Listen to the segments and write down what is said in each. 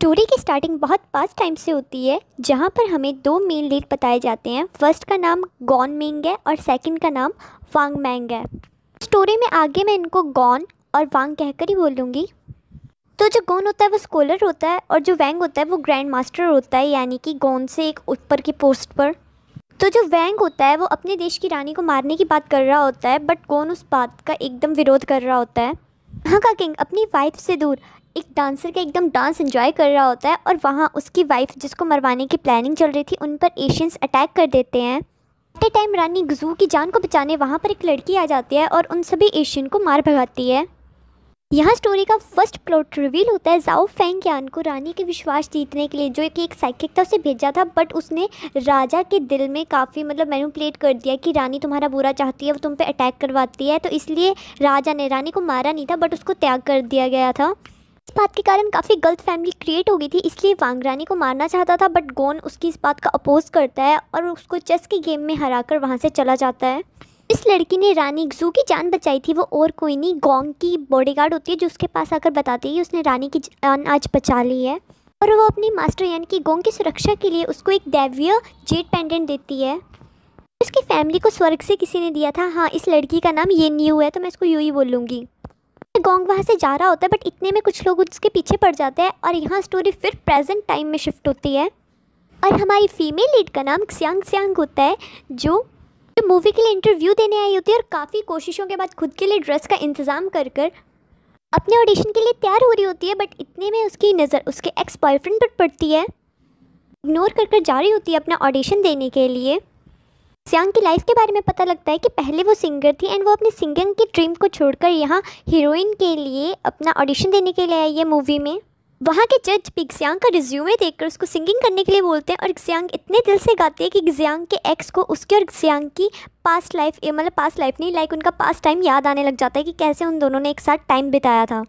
Story की starting बहुत पास time से होती है, जहाँ पर हमें दो मेन लीड बताए जाते हैं। फ़र्स्ट का नाम गॉन मेंग है और सेकंड का नाम वांग मैंग है। स्टोरी में आगे मैं इनको गॉन और वांग कहकर ही बोलूँगी। तो जो गॉन होता है, वो स्कॉलर होता है और जो वैंग होता है, वो ग्रैंड मास्टर होता है, यानी कि गॉन से एक ऊपर की पोस्ट पर। तो जो वैंग होता है, वो अपने देश की रानी को मारने की बात कर रहा होता है बट गॉन उस बात का एकदम विरोध कर रहा होता है। वहाँ का किंग अपनी वाइफ से दूर एक डांसर का एकदम डांस एंजॉय कर रहा होता है और वहाँ उसकी वाइफ जिसको मरवाने की प्लानिंग चल रही थी, उन पर एशियंस अटैक कर देते हैं। एट टाइम रानी गजू की जान को बचाने वहाँ पर एक लड़की आ जाती है और उन सभी एशियन को मार भगाती है। यहाँ स्टोरी का फ़र्स्ट प्लॉट रिवील होता है जाओ फैंग यान को रानी के विश्वास जीतने के लिए, जो कि एक साइकिक था, उसे भेजा था बट उसने राजा के दिल में काफ़ी मतलब मैनुपलेट कर दिया कि रानी तुम्हारा बुरा चाहती है, वो तुम पे अटैक करवाती है तो इसलिए राजा ने, रानी को मारा नहीं था बट उसको त्याग कर दिया गया था। इस बात के कारण काफ़ी गलत फैमिली क्रिएट हो गई थी, इसलिए वांगरानी को मारना चाहता था बट गोन उसकी इस बात का अपोज करता है और उसको चेस के गेम में हरा कर वहाँ से चला जाता है। इस लड़की ने रानी जू की जान बचाई थी, वो और कोई नहीं गोंग की बॉडीगार्ड होती है जो उसके पास आकर बताती है उसने रानी की जान आज बचा ली है। और वो अपनी मास्टर यानी कि गोंग की सुरक्षा के लिए उसको एक दैवीय जेट पेंडेंट देती है। उसकी फैमिली को स्वर्ग से किसी ने दिया था हाँ इस लड़की का नाम ये न्यू है तो मैं इसको यू ही बोलूँगी। गोंग वहाँ से जा रहा होता है बट इतने में कुछ लोग उसके पीछे पड़ जाते हैं और यहाँ स्टोरी फिर प्रेजेंट टाइम में शिफ्ट होती है। और हमारी फीमेल लीड का नाम क्सियांग क्सियांग होता है, जो मूवी के लिए इंटरव्यू देने आई होती है और काफ़ी कोशिशों के बाद खुद के लिए ड्रेस का इंतज़ाम कर कर अपने ऑडिशन के लिए तैयार हो रही होती है बट इतने में उसकी नज़र, उसके एक्स बॉयफ्रेंड पर पड़ती है। इग्नोर कर कर जा रही होती है अपना ऑडिशन देने के लिए। सियांग की लाइफ के बारे में पता लगता है कि पहले वो सिंगर थी एंड वो अपने सिंगिंग की ड्रीम को छोड़कर यहाँ हीरोइन के लिए अपना ऑडिशन देने के लिए आई है मूवी में। वहाँ के जज भी गियांग का रिज्यूमे देखकर उसको सिंगिंग करने के लिए बोलते हैं और गियांग इतने दिल से गाते हैं कि गियांग के एक्स को उसके और गियांग की पास्ट लाइफ मतलब पास्ट लाइफ नहीं लाइक उनका पास्ट टाइम याद आने लग जाता है कि कैसे उन दोनों ने एक साथ टाइम बिताया था।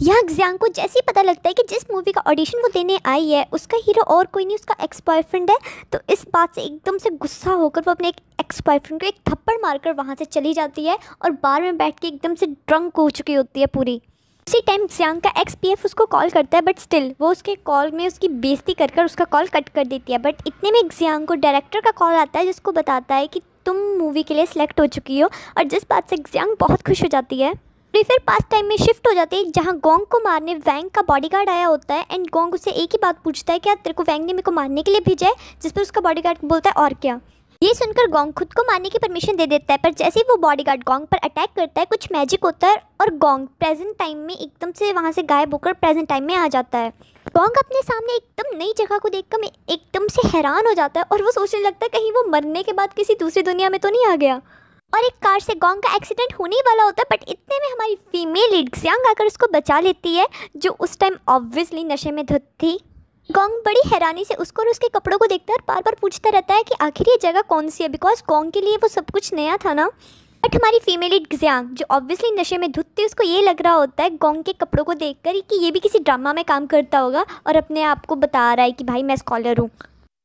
यहाँ गियांग को जैसे ही पता लगता है कि जिस मूवी का ऑडिशन वो देने आई है, उसका हीरो और कोई नहीं, उसका एक्स बॉयफ्रेंड है तो इस बात से एकदम से गुस्सा होकर वो अपने एक एक्स बॉयफ्रेंड को एक थप्पड़ मारकर वहाँ से चली जाती है और बार में बैठ के एकदम से ड्रंक हो चुकी होती है पूरी। उसी टाइम जियांग का एक्स पी एफ़ उसको कॉल करता है बट स्टिल वो उसके कॉल में उसकी बेइज्जती कर कर उसका कॉल कट कर देती है। बट इतने में जियांग को डायरेक्टर का कॉल आता है, जिसको बताता है कि तुम मूवी के लिए सिलेक्ट हो चुकी हो और जिस बात से जियांग बहुत खुश हो जाती है तो फिर पास टाइम में शिफ्ट हो जाती है, जहाँ गोंग को मारने वैंग का बॉडीगार्ड आया होता है एंड गोंग उससे एक ही बात पूछता है क्या तेरे को वैंग ने मेरे को मारने के लिए भेजा है जिस पर उसका बॉडीगार्ड बोलता है, और क्या? ये सुनकर गोंग खुद को मारने की परमिशन दे देता है, पर जैसे ही वो बॉडीगार्ड गोंग पर अटैक करता है, कुछ मैजिक होता है और गोंग प्रेजेंट टाइम में एकदम से वहाँ से गायब होकर प्रेजेंट टाइम में आ जाता है। गोंग अपने सामने एकदम नई जगह को देखकर एकदम से हैरान हो जाता है और वो सोचने लगता है, कहीं वो मरने के बाद किसी दूसरी दुनिया में तो नहीं आ गया? और एक कार से गोंग का एक्सीडेंट होने वाला होता है बट इतने में हमारी फीमेल लीड सियांग आकर उसको बचा लेती है, जो उस टाइम ऑब्वियसली नशे में धुत थी। गोंग बड़ी हैरानी से उसको और उसके कपड़ों को देखता है और बार बार पूछता रहता है कि आखिर ये जगह कौन सी है? बिकॉज़ गोंग के लिए वो सब कुछ नया था ना। बट हमारी फीमेल गिजियांग जो ऑब्वियसली नशे में धुत थी, उसको ये लग रहा होता है गोंग के कपड़ों को देखकर कि ये भी किसी ड्रामा में काम करता होगा और अपने आप को बता रहा है कि भाई मैं स्कॉलर हूँ।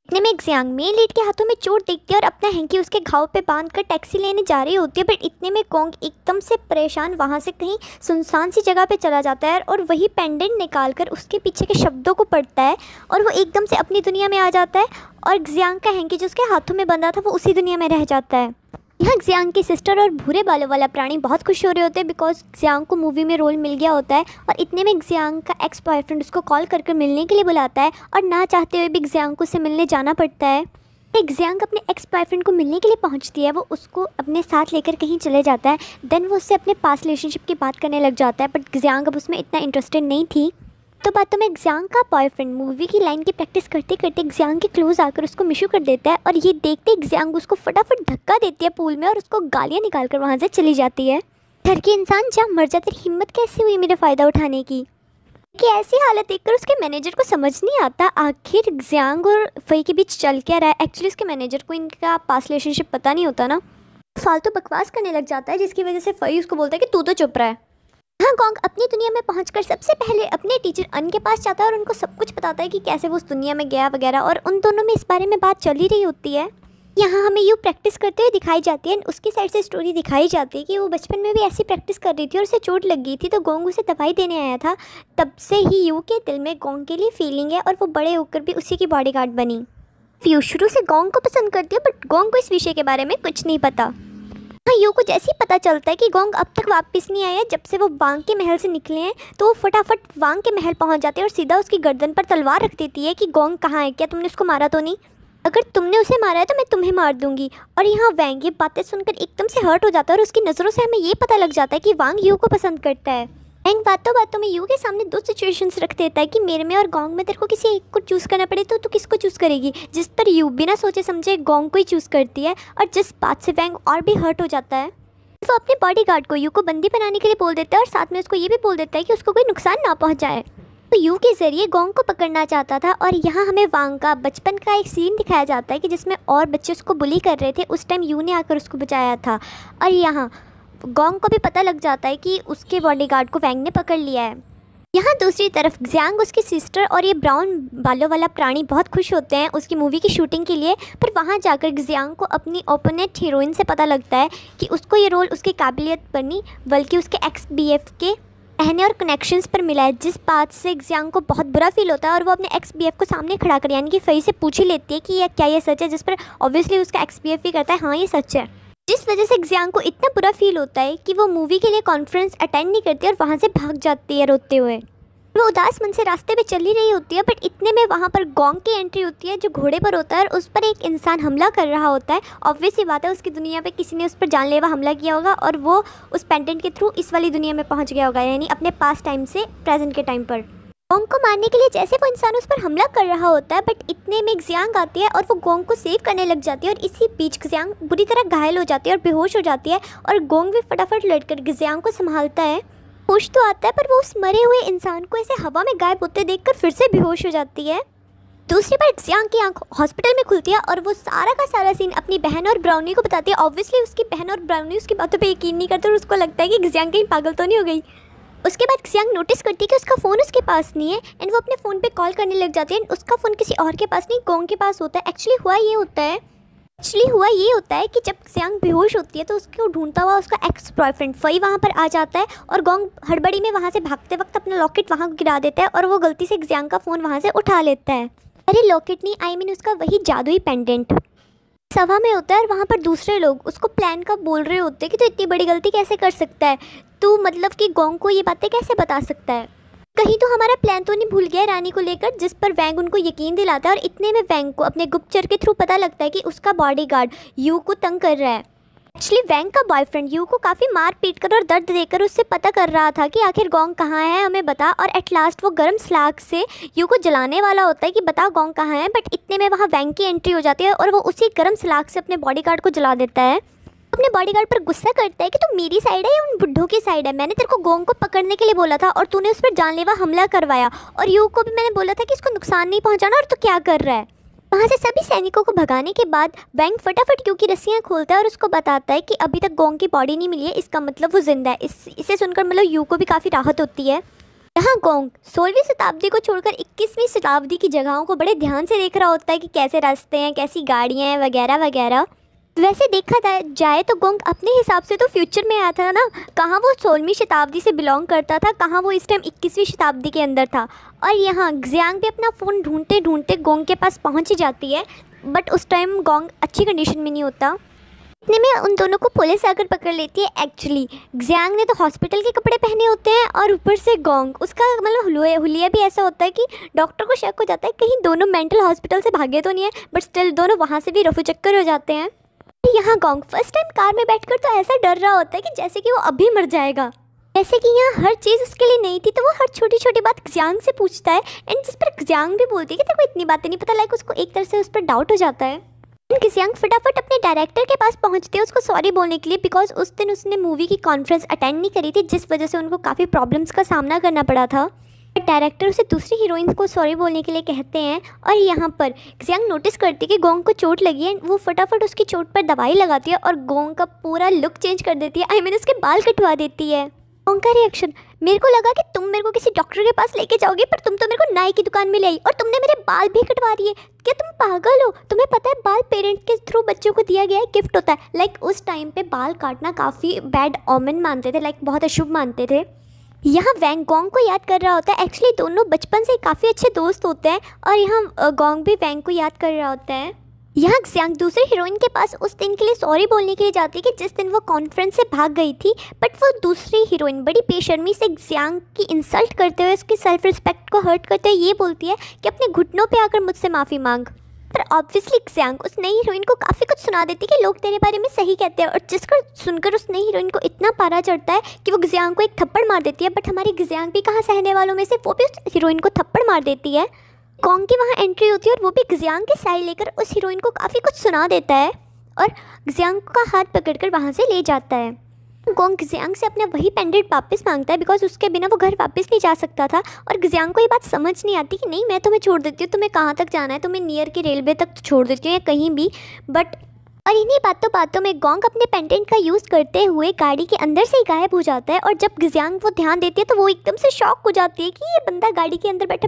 इतने में जियांग मेन लीड के हाथों में चोट देखती है और अपना हैंकी उसके घाव पे बाँध कर टैक्सी लेने जा रही होती है बट इतने में कोंग एकदम से परेशान वहाँ से कहीं सुनसान सी जगह पे चला जाता है और वही पेंडेंट निकाल कर उसके पीछे के शब्दों को पढ़ता है और वो एकदम से अपनी दुनिया में आ जाता है और एक्जियांग का हैंकी जो उसके हाथों में बंधा था, वो उसी दुनिया में रह जाता है। यहाँ जियांग की सिस्टर और भूरे बालों वाला प्राणी बहुत खुश हो रहे होते हैं बिकॉज़ जियांग को मूवी में रोल मिल गया होता है और इतने में जियांग का एक्स बॉयफ्रेंड उसको कॉल कर कर मिलने के लिए बुलाता है और ना चाहते हुए भी जियांग को उससे मिलने जाना पड़ता है। एक जियांग अपने एक्स बॉयफ्रेंड को मिलने के लिए पहुँचती है, वो उसको अपने साथ लेकर कहीं चले जाता है देन वो उससे अपने पास रिलेशनशिप की बात करने लग जाता है बट जियांग अब उसमें इतना इंटरेस्टेड नहीं थी। तो बातों में एग्ज़ाम का बॉयफ्रेंड मूवी की लाइन की प्रैक्टिस करते करते एग्ज़ाम के क्लोज आकर उसको मिशू कर देता है और ये देखते एग्ज़ाम उसको फटाफट धक्का देती है पूल में और उसको गालियाँ निकाल कर वहाँ से चली जाती है। घर के इंसान जहाँ मर जाते हिम्मत कैसे हुई मेरा फ़ायदा उठाने की? कि ऐसी हालत देखकर उसके मैनेजर को समझ नहीं आता आखिर जियांग और फई के बीच चल क्या रहा है। एक्चुअली उसके मैनेजर को इनका पास रिलेशनशिप पता नहीं होता ना। फालतू तो बकवास करने लग जाता है, जिसकी वजह से फई उसको बोलता है कि तू तो चुप रहा। है हाँ गोंग अपनी दुनिया में पहुंचकर सबसे पहले अपने टीचर अन के पास जाता है और उनको सब कुछ बताता है कि कैसे वो उस दुनिया में गया वगैरह और उन दोनों में इस बारे में बात चल ही रही होती है। यहाँ हमें यू प्रैक्टिस करते हुए दिखाई जाती है एंड उसकी साइड से स्टोरी दिखाई जाती है कि वो बचपन में भी ऐसी प्रैक्टिस कर रही थी और उसे चोट लग गई थी। तो गोंग उसे दवाई देने आया था। तब से ही यू के दिल में गोंग के लिए फीलिंग है और वो बड़े होकर भी उसी की बॉडी बनी। यू शुरू से गोंग को पसंद करती है बट गोंग को इस विषय के बारे में कुछ नहीं पता। यू को जैसे ही पता चलता है कि गोंग अब तक वापस नहीं आया। जब से वो वांग के महल से निकले हैं तो वो फटाफट वांग के महल पहुँच जाते हैं और सीधा उसकी गर्दन पर तलवार रख देती है कि, गोंग, कहाँ है? क्या तुमने उसको मारा तो नहीं? अगर तुमने उसे मारा है तो मैं तुम्हें मार दूँगी। और यहाँ वैंग ये बातें सुनकर एकदम से हर्ट हो जाता है और उसकी नज़रों से हमें ये पता लग जाता है कि वांग यू को पसंद करता है। एंड बातों बातों में यू के सामने दो सिचुएशंस रख देता है कि मेरे में और गोंग में तेरे को किसी एक को चूज़ करना पड़े तो तू किसको चूज़ करेगी? जिस पर यू बिना सोचे समझे गोंग को ही चूज़ करती है और जिस बात से वैंग और भी हर्ट हो जाता है, वो अपने बॉडी गार्ड को यू को बंदी बनाने के लिए बोल देता है और साथ में उसको ये भी बोल देता है कि उसको कोई नुकसान ना पहुँचाए। तो यू के ज़रिए गोंग को पकड़ना चाहता था और यहाँ हमें वांग का, बचपन का एक सीन दिखाया जाता है कि जिसमें और बच्चे उसको बुली कर रहे थे, उस टाइम यू ने आकर उसको बचाया था। और यहाँ गोंग को भी पता लग जाता है कि उसके बॉडीगार्ड को वैंग ने पकड़ लिया है। यहाँ दूसरी तरफ़ ज्यांग उसकी सिस्टर और ये ब्राउन बालों वाला प्राणी बहुत खुश होते हैं उसकी मूवी की शूटिंग के लिए, पर वहाँ जाकर ज्यांग को अपनी ओपोनेंट हीरोइन से पता लगता है कि उसको ये रोल उसकी काबिलियत पर नहीं बल्कि उसके एक्स बी एफ़ के कहने और कनेक्शंस पर मिला है, जिस बात से ज्यांग को बहुत बुरा फील होता है और वो अपने एक्स बी एफ़ को सामने खड़ा कर, यानी कि फई से पूछ ही लेती है कि यह क्या ये सच है, जिस पर ऑब्वियसली उसका एक्स बी एफ़ भी करता है हाँ ये सच है। जिस वजह से एग्ज़ाम को इतना बुरा फील होता है कि वो मूवी के लिए कॉन्फ्रेंस अटेंड नहीं करती और वहाँ से भाग जाती है रोते हुए। वो उदास मन से रास्ते पे चली रही होती है बट इतने में वहाँ पर गोंग की एंट्री होती है जो घोड़े पर होता है और उस पर एक इंसान हमला कर रहा होता है। ऑब्वियस ही बात है, उसकी दुनिया पे किसी ने उस पर जानलेवा हमला किया होगा और वो उस पेंडेंट के थ्रू इस वाली दुनिया में पहुँच गया होगा, यानी अपने पास टाइम से प्रेजेंट के टाइम पर। गोंग को मारने के लिए जैसे वो इंसान उस पर हमला कर रहा होता है बट इतने में जियांग आती है और वो गोंग को सेव करने लग जाती है और इसी बीच जियांग बुरी तरह घायल हो जाती है और बेहोश हो जाती है और गोंग भी फटाफट लड़कर जियांग को संभालता है। होश तो आता है, पर वो उस मरे हुए इंसान को ऐसे हवा में गायब होते देखकर फिर से बेहोश हो जाती है। दूसरी बार जियांग की आँख हॉस्पिटल में खुलती है और वो सारा का सारा सीन अपनी बहन और ब्राउनी को बताती है। ऑब्वियसली उसकी बहन और ब्राउनी उसकी बातों पे यकीन नहीं करते और उसको लगता है कि जियांग कहीं पागल तो नहीं हो गई। उसके बाद सियांग नोटिस करती है कि उसका फ़ोन उसके पास नहीं है एंड वो अपने फ़ोन पे कॉल करने लग जाती है एंड उसका फ़ोन किसी और के पास नहीं गोंग के पास होता है। एक्चुअली हुआ ये होता है। एक्चुअली हुआ ये होता है कि जब सियांग बेहोश होती है तो उसको ढूंढता हुआ उसका एक्स बॉयफ्रेंड फई वहाँ पर आ जाता है, और गोंग हड़बड़ी में वहाँ से भागते वक्त अपना लॉकेट वहाँ गिरा देता है, और वो गलती से जियांग का फ़ोन वहाँ से उठा लेता है। अरे लॉकेट नहीं आई मीन उसका वही जादुई पेंडेंट सभा में होता है और वहाँ पर दूसरे लोग उसको प्लान का बोल रहे होते हैं कि तू तो इतनी बड़ी गलती कैसे कर सकता है? तू मतलब कि गोंग को ये बातें कैसे बता सकता है? कहीं तो हमारा प्लान तो नहीं भूल गया रानी को लेकर, जिस पर वैंग उनको यकीन दिलाता है और इतने में वैंग को अपने गुप्तचर के थ्रू पता लगता है कि उसका बॉडीगार्ड यू को तंग कर रहा है। एक्चुअली वैंग का बॉयफ्रेंड यू को काफ़ी मार पीट कर और दर्द देकर उससे पता कर रहा था कि आखिर गोंग कहाँ है, हमें बता। और एट लास्ट वो गर्म स्लाग से यू को जलाने वाला होता है कि बता गोंग कहाँ है बट इतने में वहाँ वैंग की एंट्री हो जाती है और वो उसी गर्म स्लाग से अपने बॉडी को जला देता है। अपने बॉडीगार्ड पर गुस्सा करता है कि तू मेरी साइड है या उन बुढ़ों की साइड है? मैंने तेरे को गोंग को पकड़ने के लिए बोला था और तूने उस पर जानलेवा हमला करवाया। और यू को भी मैंने बोला था कि इसको नुकसान नहीं पहुंचाना और तू क्या कर रहा है? वहाँ से सभी सैनिकों को भगाने के बाद बैंक फटाफट क्योंकि रस्सियाँ खोलता है और उसको बताता है कि अभी तक गोंग की बॉडी नहीं मिली है, इसका मतलब वो ज़िंदा है। इस, इसे सुनकर मतलब यू को भी काफ़ी राहत होती है। यहाँ गोंग सोलहवीं शताब्दी को छोड़कर इक्कीसवीं शताब्दी की जगहों को बड़े ध्यान से देख रहा होता है कि कैसे रास्ते हैं, कैसी गाड़ियाँ हैं, वगैरह वगैरह। वैसे देखा जाए तो गोंग अपने हिसाब से तो फ्यूचर में आया था ना। कहाँ वो सोलहवीं शताब्दी से बिलोंग करता था, कहाँ वो इस टाइम इक्कीसवीं शताब्दी के अंदर था। और यहाँ जियांग भी अपना फ़ोन ढूंढते ढूंढते गोंग के पास पहुँच ही जाती है बट उस टाइम गोंग अच्छी कंडीशन में नहीं होता। इतने में उन दोनों को पुलिस आकर पकड़ लेती है एक्चुअली जियांग ने तो हॉस्पिटल के कपड़े पहने होते हैं और ऊपर से गोंग। उसका मतलब हुलिया हुलिया भी ऐसा होता है कि डॉक्टर को शक हो जाता है, कहीं दोनों मेंटल हॉस्पिटल से भागे तो नहीं है बट स्टिल दोनों वहाँ से भी रफू चक्कर हो जाते हैं। यहाँ गोंग फ़र्स्ट टाइम कार में बैठकर तो ऐसा डर रहा होता है कि जैसे कि वो अभी मर जाएगा। जैसे कि यहाँ हर चीज़ उसके लिए नहीं थी तो वो हर छोटी छोटी बात ज्यांग से पूछता है एंड जिस पर ज्यांग भी बोलती है कि तेरे इतनी बातें नहीं पता लाइक उसको एक तरह से उस पर डाउट हो जाता है। किसियांग फटाफट अपने डायरेक्टर के पास पहुँचते हैं उसको सॉरी बोलने के लिए बिकॉज़ उस दिन उसने मूवी की कॉन्फ्रेंस अटेंड नहीं करी थी, जिस वजह से उनको काफ़ी प्रॉब्लम्स का सामना करना पड़ा था। डायरेक्टर उसे दूसरी हीरोइंस को सॉरी बोलने के लिए कहते हैं और यहाँ पर जियांग नोटिस करती है कि गोंग को चोट लगी है, वो फटाफट उसकी चोट पर दवाई लगाती है और गोंग का पूरा लुक चेंज कर देती है। आई मीन उसके बाल कटवा देती है। गोंग का रिएक्शन मेरे को लगा कि तुम मेरे को किसी डॉक्टर के पास लेके जाओगे, पर तुम तो मेरे को नाई की दुकान में ले आई और तुमने मेरे बाल भी कटवा दिए। क्या तुम पागल हो? तुम्हें पता है बाल पेरेंट्स के थ्रू बच्चों को दिया गया है गिफ्ट होता है। लाइक उस टाइम पे बाल काटना काफ़ी बैड ओमन मानते थे लाइक बहुत अशुभ मानते थे। यहाँ वैंग गोंग को याद कर रहा होता है। एक्चुअली दोनों बचपन से काफ़ी अच्छे दोस्त होते हैं और यहाँ गोंग भी वैंग को याद कर रहा होता है। यहाँ ज्यांग दूसरे हीरोइन के पास उस दिन के लिए सॉरी बोलने के लिए जाती है कि जिस दिन वो कॉन्फ्रेंस से भाग गई थी बट वो दूसरी हीरोइन बड़ी बेशर्मी से ज्यांग की इंसल्ट करते हुए उसकी सेल्फ रिस्पेक्ट को हर्ट करते हुए ये बोलती है कि अपने घुटनों पे आकर मुझसे माफ़ी मांग। पर ऑब्वियसली ज्यांग उस नई हीरोइन को काफ़ी कुछ सुना देती है कि लोग तेरे बारे में सही कहते हैं और जिसका सुनकर उस नई हीरोइन को इतना पारा चढ़ता है कि वो ज्यांग को एक थप्पड़ मार देती है बट हमारी ज्यांग भी कहाँ सहने वालों में से वो भी उस हीरोइन को थप्पड़ मार देती है। कॉन्ग की वहाँ एंट्री होती है और वो भी गजियांग की साइड लेकर उस हीरोइन को काफ़ी कुछ सुना देता है और गजियांग का हाथ पकड़कर वहाँ से ले जाता है। गोंग गजियांग से अपना वही पेंडेंट वापस माँगता है बिकॉज़ उसके बिना वो घर वापस नहीं जा सकता था। और गजियांग को ये बात समझ नहीं आती कि नहीं, मैं तुम्हें छोड़ देती हूँ, तुम्हें कहाँ तक जाना है? तुम्हें नियर के रेलवे तक छोड़ देती हूँ या कहीं भी। बट और इन्हीं बातों बातों में गोंग अपने पेंडेंट का यूज़ करते हुए गाड़ी के अंदर से ही गायब हो जाता है। और जब गिजियांग वो ध्यान देती है तो वो एकदम से शॉक हो जाती है कि ये बंदा गाड़ी के अंदर बैठे बैठे